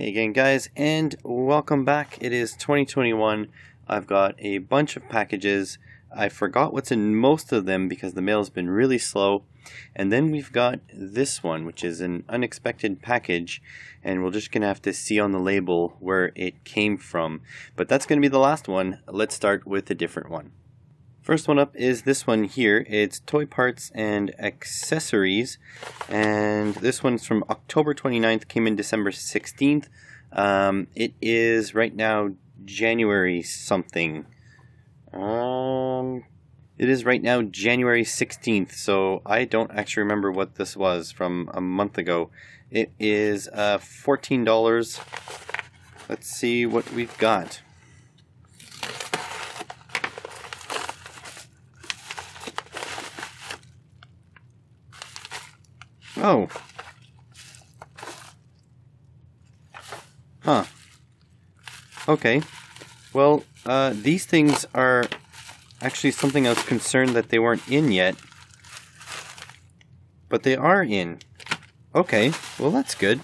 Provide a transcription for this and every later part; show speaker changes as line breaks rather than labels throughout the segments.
Hey again guys and welcome back. It is 2021. I've got a bunch of packages. I forgot what's in most of them because the mail's been really slow. And then we've got this one which is an unexpected package and we're just going to have to see on the label where it came from. But that's going to be the last one. Let's start with a different one. First one up is this one here. It's toy parts and accessories. And this one's from October 29th, came in December 16th. Um, it is right now January something. Um, it is right now January 16th, so I don't actually remember what this was from a month ago. It is uh, $14. Let's see what we've got. Oh. Huh. Okay. Well, uh, these things are actually something I was concerned that they weren't in yet. But they are in. Okay, well that's good.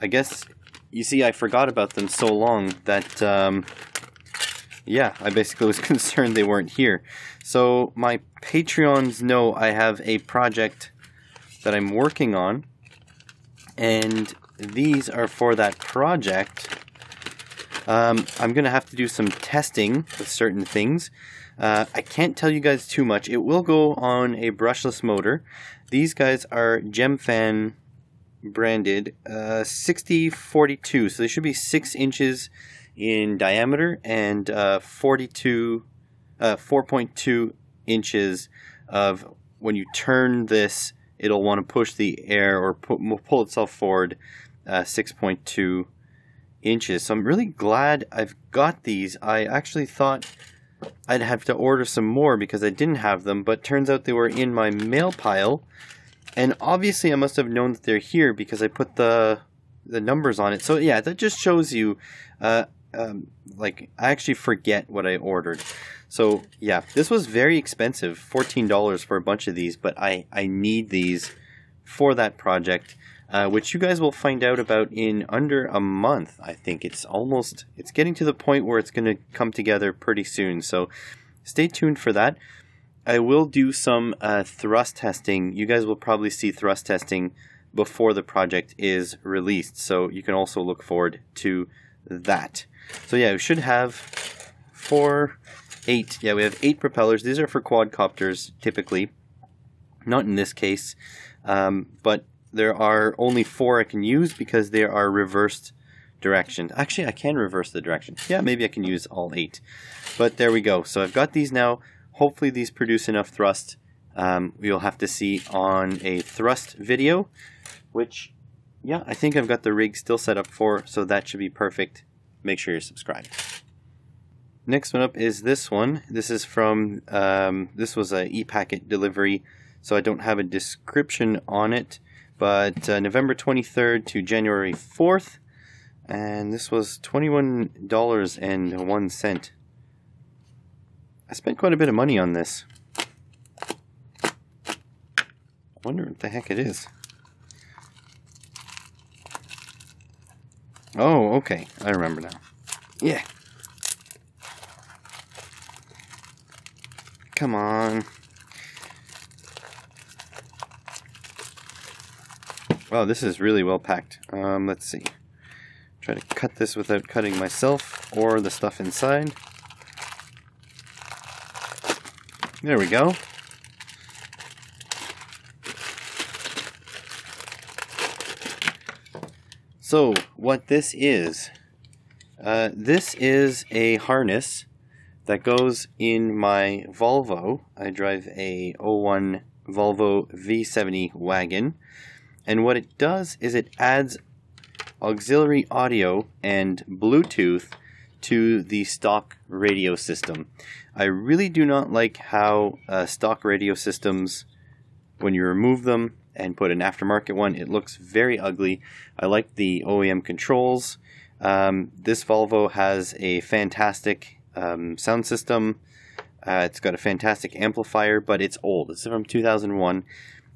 I guess, you see, I forgot about them so long that, um, yeah, I basically was concerned they weren't here. So my Patreons know I have a project that I'm working on, and these are for that project. Um, I'm going to have to do some testing with certain things. Uh, I can't tell you guys too much. It will go on a brushless motor. These guys are Gemfan branded uh, 6042, so they should be 6 inches in diameter and uh, 42, uh, 4.2 inches of when you turn this it'll want to push the air or pull itself forward uh, 6.2 inches. So I'm really glad I've got these. I actually thought I'd have to order some more because I didn't have them, but turns out they were in my mail pile. And obviously I must have known that they're here because I put the the numbers on it. So yeah, that just shows you uh, um, like I actually forget what I ordered. So yeah, this was very expensive, fourteen dollars for a bunch of these, but I I need these for that project, uh, which you guys will find out about in under a month. I think it's almost it's getting to the point where it's going to come together pretty soon. So stay tuned for that. I will do some uh, thrust testing. You guys will probably see thrust testing before the project is released, so you can also look forward to that. So yeah, we should have four eight. Yeah, we have eight propellers. These are for quadcopters typically. Not in this case, um, but there are only four I can use because they are reversed direction. Actually, I can reverse the direction. Yeah, maybe I can use all eight. But there we go. So I've got these now. Hopefully these produce enough thrust. Um, we'll have to see on a thrust video, which, yeah, I think I've got the rig still set up for, so that should be perfect. Make sure you're subscribed. Next one up is this one. This is from, um, this was a e-packet delivery, so I don't have a description on it, but uh, November 23rd to January 4th, and this was $21.01. I spent quite a bit of money on this. I wonder what the heck it is. Oh, okay. I remember now. Yeah. Come on. Wow, this is really well packed. Um, let's see. Try to cut this without cutting myself or the stuff inside. There we go. So, what this is, uh, this is a harness that goes in my Volvo. I drive a 01 Volvo V70 wagon. And what it does is it adds auxiliary audio and Bluetooth to the stock radio system. I really do not like how uh, stock radio systems, when you remove them and put an aftermarket one, it looks very ugly. I like the OEM controls. Um, this Volvo has a fantastic um, sound system. Uh, it's got a fantastic amplifier, but it's old. It's from 2001.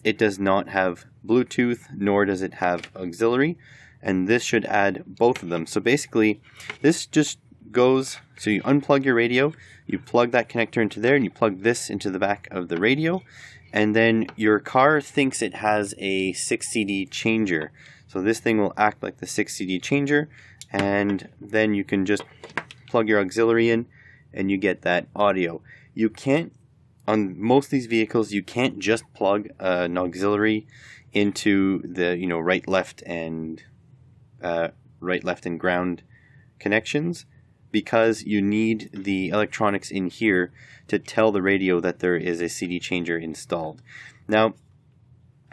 It does not have Bluetooth, nor does it have auxiliary. and this should add both of them. So basically, this just goes, so you unplug your radio, you plug that connector into there, and you plug this into the back of the radio, and then your car thinks it has a 6 CD changer. So this thing will act like the 6 CD changer, and then you can just plug your auxiliary in, and you get that audio. You can't, on most of these vehicles, you can't just plug uh, an auxiliary into the, you know, right, left, and uh, right, left, and ground connections because you need the electronics in here to tell the radio that there is a CD changer installed. Now,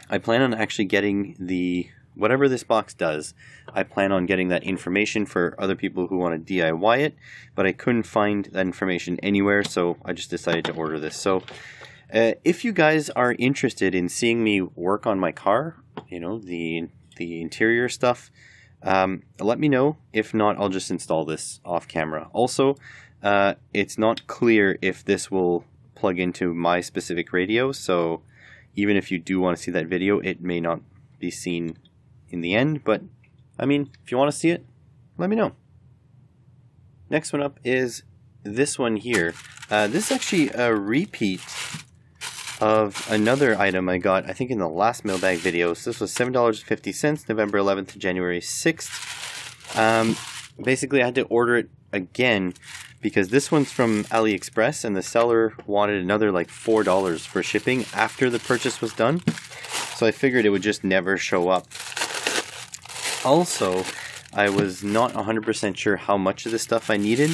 I plan on actually getting the whatever this box does, I plan on getting that information for other people who want to DIY it, but I couldn't find that information anywhere, so I just decided to order this. So, uh, if you guys are interested in seeing me work on my car, you know, the the interior stuff, um, let me know. If not, I'll just install this off camera. Also, uh, it's not clear if this will plug into my specific radio, so even if you do want to see that video, it may not be seen in the end, but I mean, if you want to see it, let me know. Next one up is this one here. Uh, this is actually a repeat of another item I got, I think in the last mailbag video. So this was $7.50, November 11th to January 6th. Um, basically, I had to order it again because this one's from AliExpress and the seller wanted another like $4 for shipping after the purchase was done. So I figured it would just never show up. Also, I was not 100% sure how much of this stuff I needed.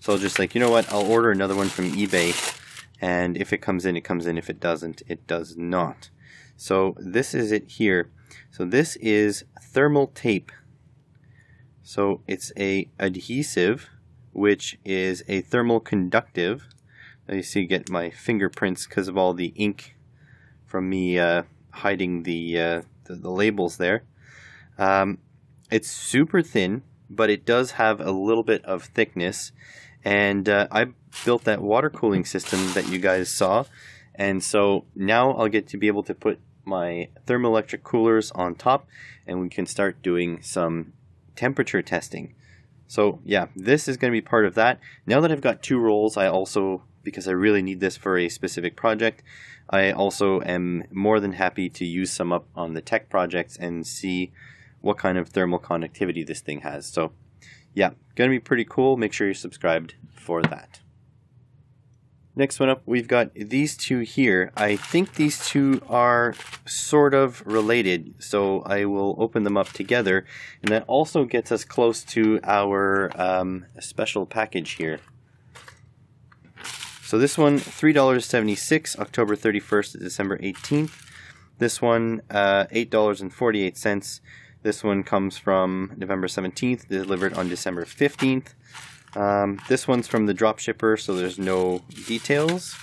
So I was just like, you know what, I'll order another one from eBay and if it comes in, it comes in. If it doesn't, it does not. So this is it here. So this is thermal tape. So it's a adhesive, which is a thermal conductive. Now you see, get my fingerprints because of all the ink from me uh, hiding the, uh, the, the labels there. Um, it's super thin, but it does have a little bit of thickness, and uh, I built that water cooling system that you guys saw. And so now I'll get to be able to put my thermoelectric coolers on top and we can start doing some temperature testing. So yeah, this is going to be part of that. Now that I've got two rolls, I also, because I really need this for a specific project, I also am more than happy to use some up on the tech projects and see what kind of thermal conductivity this thing has. So yeah, going to be pretty cool. Make sure you're subscribed for that. Next one up, we've got these two here. I think these two are sort of related, so I will open them up together. And that also gets us close to our um, special package here. So this one, $3.76, October 31st to December 18th. This one, uh, $8.48. This one comes from November 17th, delivered on December 15th. Um, this one's from the drop shipper, so there's no details.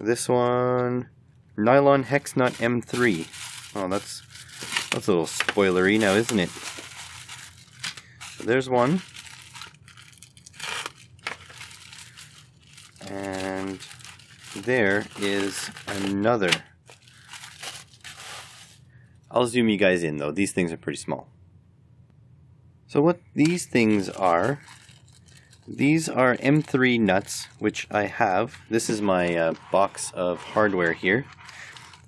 This one, nylon hex nut M3. Oh, that's that's a little spoilery now, isn't it? So there's one. And there is another. I'll zoom you guys in though. These things are pretty small. So what these things are these are M3 nuts, which I have. This is my uh, box of hardware here.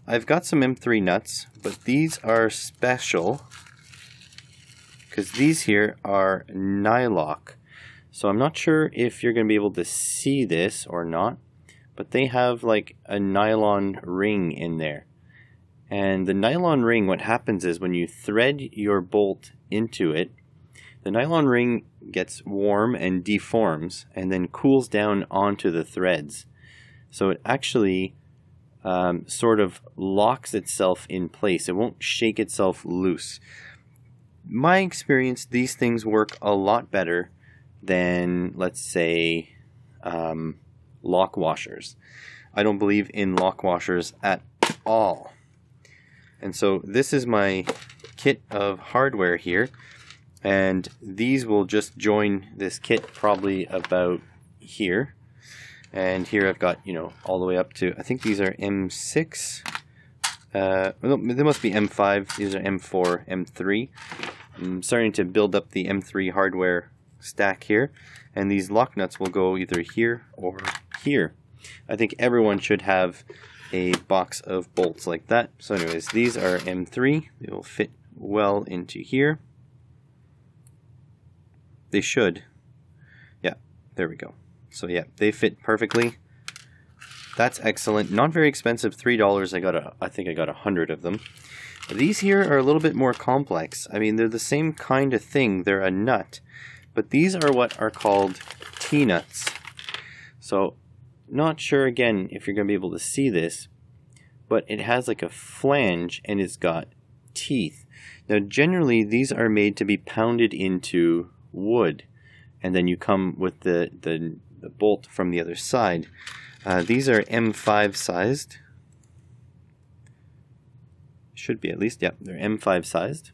I've got some M3 nuts, but these are special because these here are Nylock. So I'm not sure if you're going to be able to see this or not, but they have like a nylon ring in there. And the nylon ring, what happens is when you thread your bolt into it, the nylon ring gets warm and deforms and then cools down onto the threads. So it actually um, sort of locks itself in place. It won't shake itself loose. My experience, these things work a lot better than, let's say, um, lock washers. I don't believe in lock washers at all. And so this is my kit of hardware here and these will just join this kit probably about here and here I've got you know all the way up to I think these are M6 uh, well, they must be M5. These are M4, M3. I'm starting to build up the M3 hardware stack here. And these lock nuts will go either here or here. I think everyone should have a box of bolts like that. So anyways, these are M3. They will fit well into here. They should. Yeah, there we go. So yeah, they fit perfectly. That's excellent. Not very expensive. Three dollars. I got a. I think I got a hundred of them. These here are a little bit more complex. I mean, they're the same kind of thing. They're a nut, but these are what are called T-nuts. So, not sure again if you're going to be able to see this, but it has like a flange and it's got teeth. Now, generally, these are made to be pounded into wood, and then you come with the, the, the bolt from the other side. Uh, these are M5 sized. Should be at least, yep, they're M5 sized.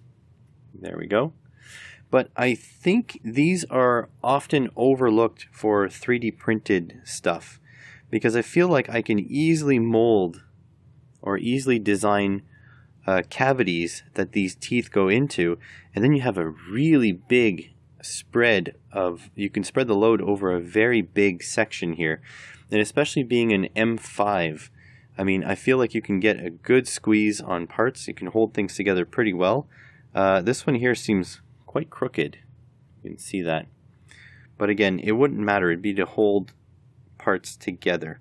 There we go. But I think these are often overlooked for 3D printed stuff because I feel like I can easily mold or easily design uh, cavities that these teeth go into, and then you have a really big spread of you can spread the load over a very big section here. And especially being an M5 I mean I feel like you can get a good squeeze on parts. You can hold things together pretty well. Uh, this one here seems quite crooked. You can see that. But again it wouldn't matter. It'd be to hold parts together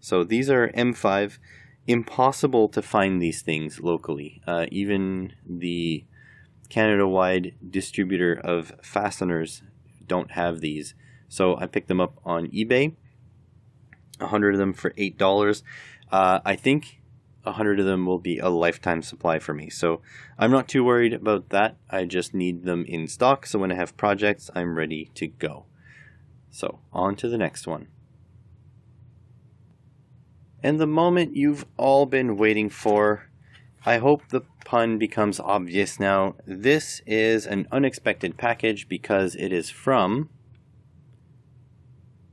so these are M5 impossible to find these things locally uh, even the Canada-wide distributor of fasteners don't have these. So I picked them up on eBay. A hundred of them for eight dollars. Uh, I think a hundred of them will be a lifetime supply for me. So I'm not too worried about that. I just need them in stock. So when I have projects, I'm ready to go. So on to the next one. And the moment you've all been waiting for I hope the pun becomes obvious now. This is an unexpected package because it is from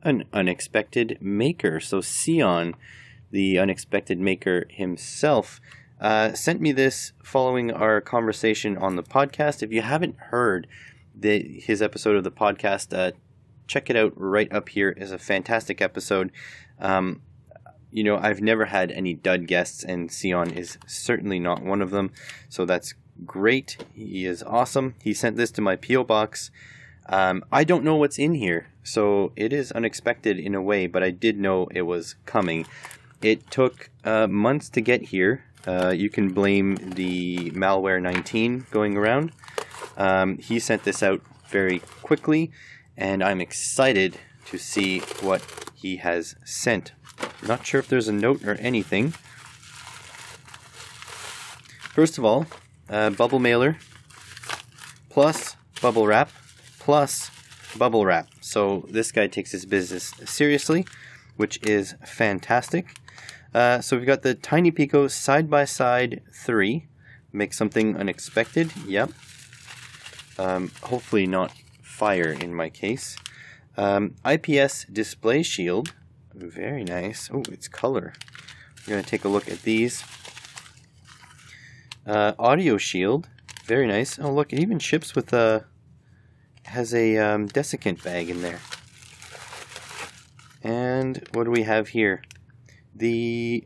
an unexpected maker. So Seon, the unexpected maker himself, uh, sent me this following our conversation on the podcast. If you haven't heard the, his episode of the podcast, uh, check it out right up here. is a fantastic episode. Um, you know, I've never had any dud guests, and Seon is certainly not one of them. So that's great. He is awesome. He sent this to my P.O. box. Um, I don't know what's in here, so it is unexpected in a way, but I did know it was coming. It took uh, months to get here. Uh, you can blame the malware 19 going around. Um, he sent this out very quickly, and I'm excited to see what he has sent not sure if there's a note or anything. First of all, uh, bubble mailer plus bubble wrap plus bubble wrap. So this guy takes his business seriously, which is fantastic. Uh, so we've got the Tiny Pico side by side three. Make something unexpected. Yep. Um, hopefully not fire in my case. Um, IPS display shield. Very nice. Oh, it's color. We're going to take a look at these. Uh, audio shield. Very nice. Oh, look, it even ships with a... has a um, desiccant bag in there. And what do we have here? The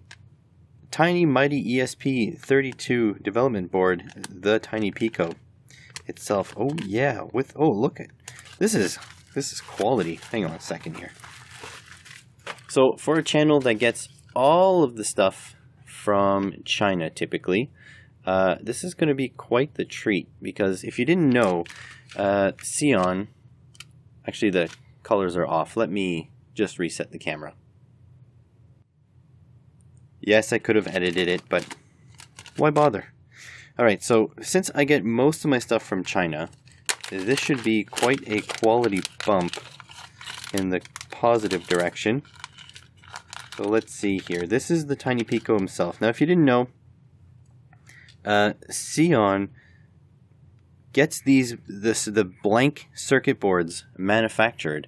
Tiny Mighty ESP32 development board, the Tiny Pico itself. Oh yeah, with oh look at this is this is quality. Hang on a second here. So for a channel that gets all of the stuff from China typically, uh, this is going to be quite the treat because if you didn't know, uh, Seon, actually the colors are off. Let me just reset the camera. Yes, I could have edited it, but why bother? Alright, so since I get most of my stuff from China, this should be quite a quality bump in the positive direction. So let's see here. This is the Tiny Pico himself. Now, if you didn't know, uh, Seon gets these this the blank circuit boards manufactured,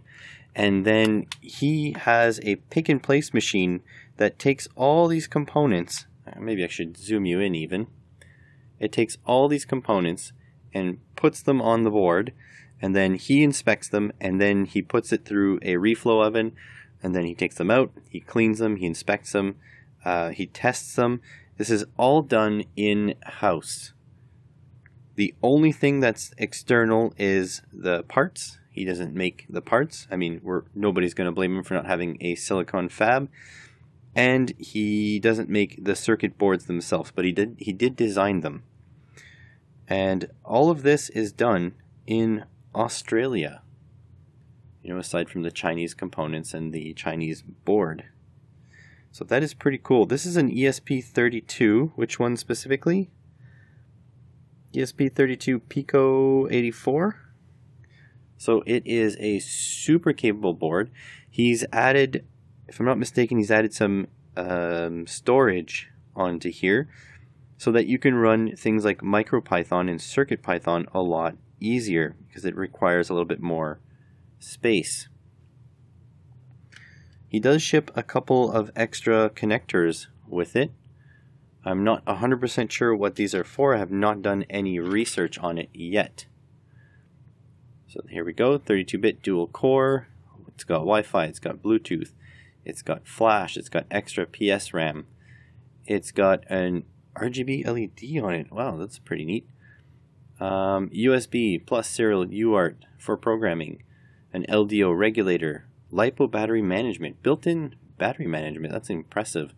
and then he has a pick and place machine that takes all these components. maybe I should zoom you in even. It takes all these components and puts them on the board, and then he inspects them, and then he puts it through a reflow oven, and then he takes them out, he cleans them, he inspects them, uh, he tests them. This is all done in house. The only thing that's external is the parts. He doesn't make the parts. I mean, we're nobody's going to blame him for not having a silicon fab, and he doesn't make the circuit boards themselves, but he did he did design them. And all of this is done in Australia. You know, aside from the Chinese components and the Chinese board. So that is pretty cool. This is an ESP32. Which one specifically? ESP32 Pico 84. So it is a super capable board. He's added, if I'm not mistaken, he's added some um, storage onto here so that you can run things like MicroPython and CircuitPython a lot easier because it requires a little bit more space. He does ship a couple of extra connectors with it. I'm not 100% sure what these are for. I have not done any research on it yet. So here we go, 32-bit dual core. It's got Wi-Fi, it's got Bluetooth, it's got flash, it's got extra PS RAM. It's got an RGB LED on it. Wow, that's pretty neat. Um, USB plus serial UART for programming, an LDO regulator, LiPo battery management, built-in battery management. That's impressive.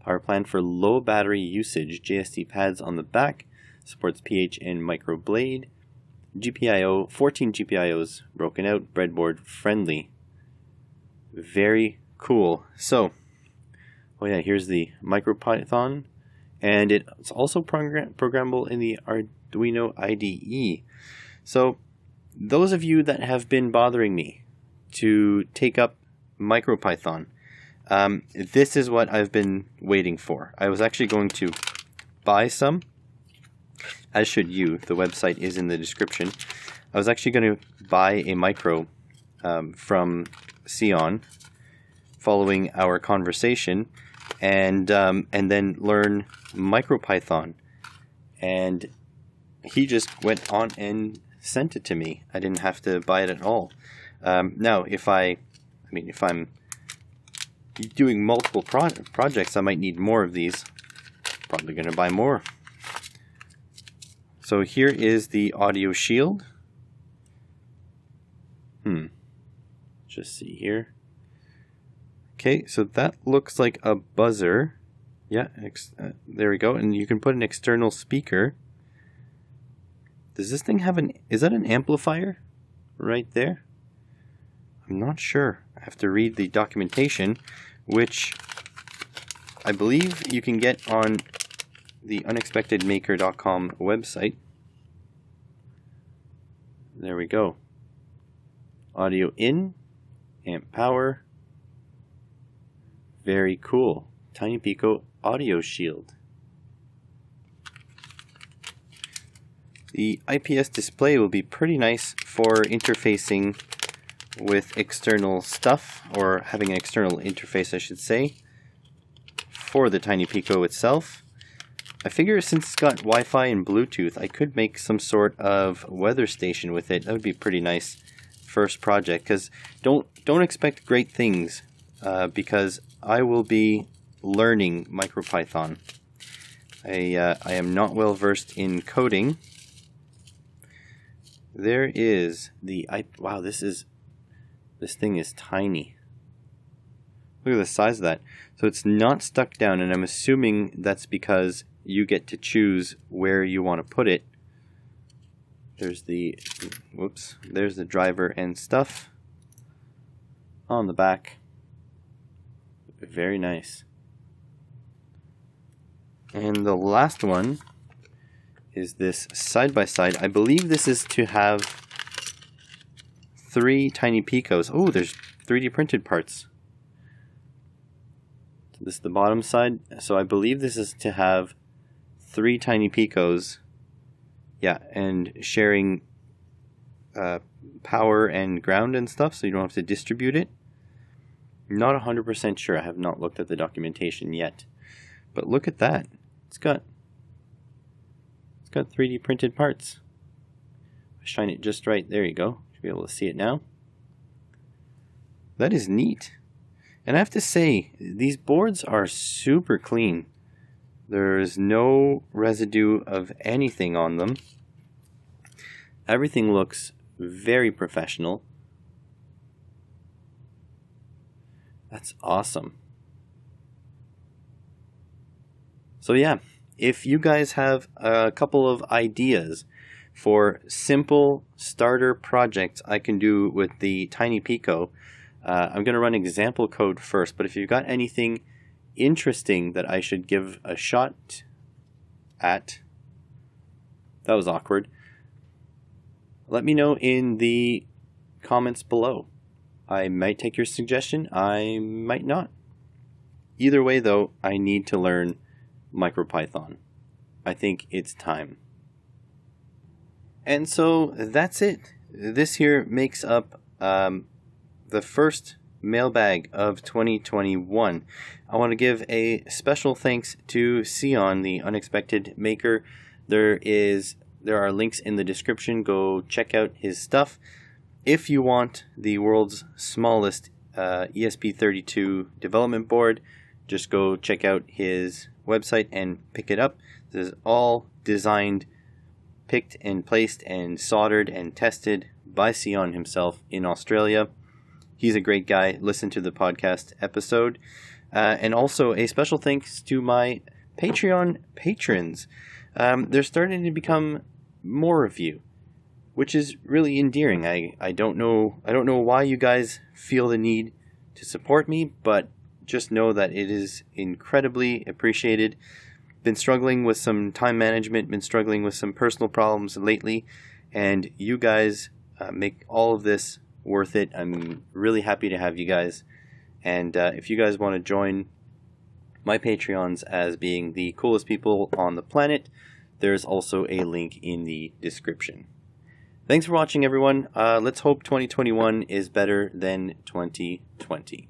Power plan for low battery usage. JST pads on the back. Supports PH and microblade. GPIO, 14 GPIOs broken out. Breadboard friendly. Very cool. So, oh yeah, here's the MicroPython. And it's also program- programmable in the Arduino IDE. So, those of you that have been bothering me to take up MicroPython. Um, this is what I've been waiting for. I was actually going to buy some, as should you. The website is in the description. I was actually going to buy a micro um, from Seon following our conversation and um, and then learn MicroPython. And he just went on and sent it to me. I didn't have to buy it at all. Um, now, if I, I mean, if I'm doing multiple pro projects, I might need more of these. Probably going to buy more. So here is the audio shield. Hmm. Just see here. Okay, so that looks like a buzzer. Yeah, uh, there we go. And you can put an external speaker. Does this thing have an, is that an amplifier right there? I'm not sure. I have to read the documentation, which I believe you can get on the unexpectedmaker.com website. There we go. Audio in, amp power. Very cool. Tiny Pico audio shield. The IPS display will be pretty nice for interfacing with external stuff, or having an external interface, I should say, for the Tiny Pico itself. I figure since it's got Wi-Fi and Bluetooth, I could make some sort of weather station with it. That would be pretty nice first project, because don't, don't expect great things, uh, because I will be learning MicroPython. I, uh, I am not well versed in coding. There is the, I, wow, this is this thing is tiny. Look at the size of that. So it's not stuck down, and I'm assuming that's because you get to choose where you want to put it. There's the, whoops, there's the driver and stuff on the back. Very nice. And the last one is this side by side. I believe this is to have three tiny picos. Oh, there's 3D printed parts. This is the bottom side. So I believe this is to have three tiny picos. Yeah, and sharing uh, power and ground and stuff so you don't have to distribute it. Not 100% sure. I have not looked at the documentation yet. But look at that. It's got it's got 3D printed parts. Shine it just right. There you go. Should be able to see it now. That is neat. And I have to say, these boards are super clean. There's no residue of anything on them. Everything looks very professional. That's awesome. So yeah, if you guys have a couple of ideas for simple starter projects I can do with the Tiny Pico, uh, I'm going to run example code first, but if you've got anything interesting that I should give a shot at, that was awkward, let me know in the comments below. I might take your suggestion, I might not. Either way, though, I need to learn MicroPython. I think it's time. And so that's it. This here makes up um, the first mailbag of 2021. I want to give a special thanks to Seon, the unexpected maker. There is there are links in the description. Go check out his stuff. If you want the world's smallest uh, ESP32 development board, just go check out his website and pick it up. This is all designed, picked and placed and soldered and tested by Seon himself in Australia. He's a great guy. Listen to the podcast episode. Uh, and also a special thanks to my Patreon patrons. Um, they're starting to become more of you, which is really endearing. I, I don't know I don't know why you guys feel the need to support me, but just know that it is incredibly appreciated. Been struggling with some time management, been struggling with some personal problems lately, and you guys uh, make all of this worth it. I'm really happy to have you guys. And uh, if you guys want to join my Patreons as being the coolest people on the planet, there's also a link in the description. Thanks for watching, everyone. Uh, let's hope 2021 is better than 2020.